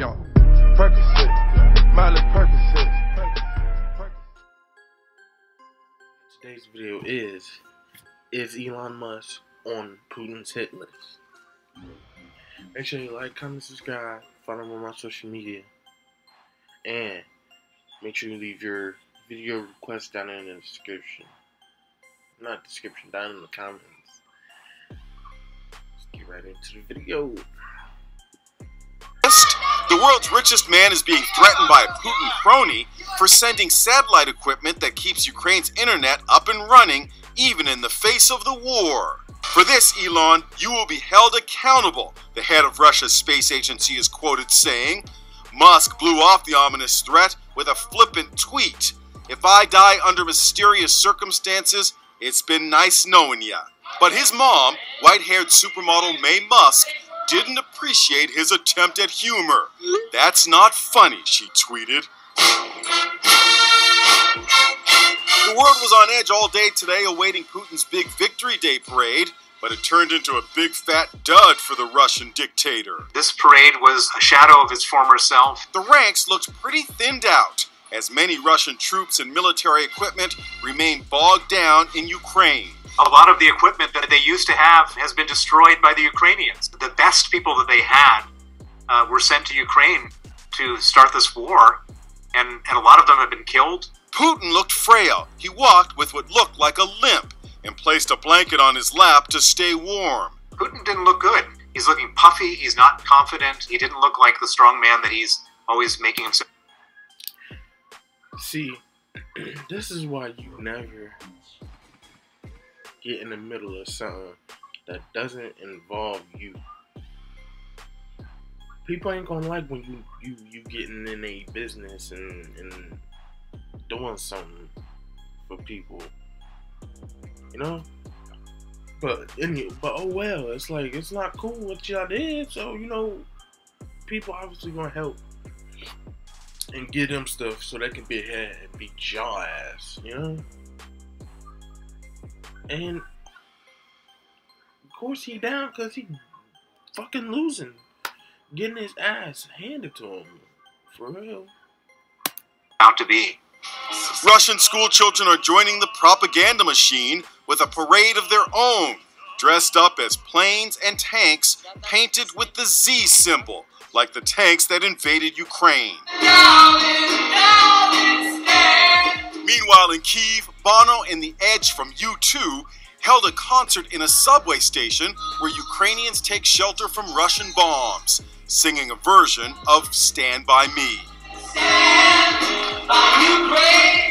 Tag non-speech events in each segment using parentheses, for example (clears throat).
Yo, Percocet, Miley Percocet. Today's video is Is Elon Musk on Putin's hit list? Make sure you like, comment, subscribe, follow me on my social media, and make sure you leave your video request down in the description. Not description, down in the comments. Let's get right into the video. The world's richest man is being threatened by a Putin crony for sending satellite equipment that keeps Ukraine's internet up and running even in the face of the war. For this, Elon, you will be held accountable, the head of Russia's space agency is quoted saying. Musk blew off the ominous threat with a flippant tweet. If I die under mysterious circumstances, it's been nice knowing ya. But his mom, white haired supermodel Mae Musk, didn't appreciate his attempt at humor. That's not funny, she tweeted. The world was on edge all day today awaiting Putin's big Victory Day parade, but it turned into a big fat dud for the Russian dictator. This parade was a shadow of its former self. The ranks looked pretty thinned out, as many Russian troops and military equipment remained bogged down in Ukraine a lot of the equipment that they used to have has been destroyed by the Ukrainians. The best people that they had uh, were sent to Ukraine to start this war, and, and a lot of them have been killed. Putin looked frail. He walked with what looked like a limp and placed a blanket on his lap to stay warm. Putin didn't look good. He's looking puffy. He's not confident. He didn't look like the strong man that he's always making himself. See, (clears throat) this is why you never get in the middle of something that doesn't involve you. People ain't gonna like when you you you getting in a business and and doing something for people. You know? But but oh well, it's like it's not cool what y'all did, so you know people obviously gonna help and get them stuff so they can be ahead and beat your ass, you know? And of course he down because he fucking losing. Getting his ass handed to him. For real. Out to be. Russian school children are joining the propaganda machine with a parade of their own, dressed up as planes and tanks painted with the Z symbol, like the tanks that invaded Ukraine. Meanwhile, in Kiev, Bono and The Edge from U2 held a concert in a subway station where Ukrainians take shelter from Russian bombs, singing a version of Stand By Me. Stand by Ukraine,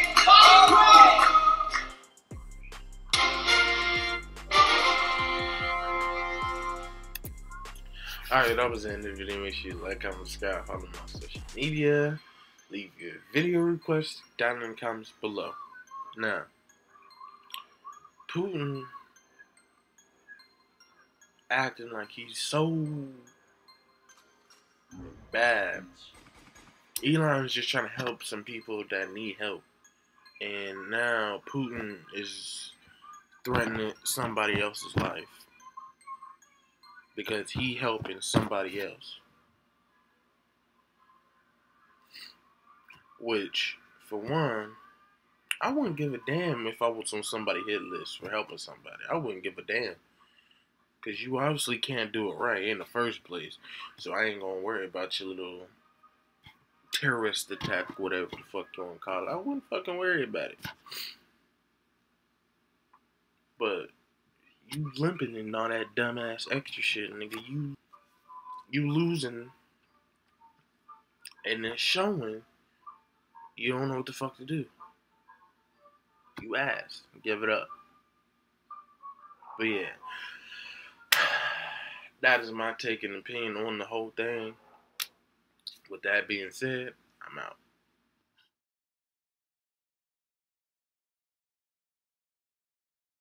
Alright, that was the end of the video. Make sure you like, comment, subscribe, follow me on social media. Leave your video requests down in the comments below. Now, Putin acting like he's so bad. Elon's just trying to help some people that need help. And now Putin is threatening somebody else's life because he helping somebody else. Which, for one, I wouldn't give a damn if I was on somebody hit list for helping somebody. I wouldn't give a damn. Because you obviously can't do it right in the first place. So I ain't going to worry about your little terrorist attack, whatever the fuck you want to call it. I wouldn't fucking worry about it. But you limping and all that dumbass extra shit, nigga. You you losing and it's showing you don't know what the fuck to do. You ass. give it up. But yeah, (sighs) that is my take and opinion on the whole thing. With that being said, I'm out.